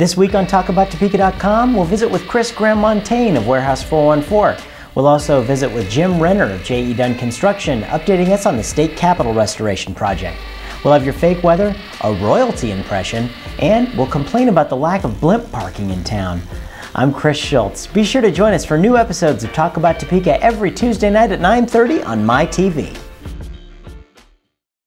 This week on TalkAboutTopeka.com, we'll visit with Chris Grandmontagne of Warehouse 414. We'll also visit with Jim Rinner of J.E. Dunn Construction, updating us on the state capitol restoration project. We'll have your fake weather, a royalty impression, and we'll complain about the lack of blimp parking in town. I'm Chris Schultz. Be sure to join us for new episodes of Talk About Topeka every Tuesday night at 9:30 on MyTV.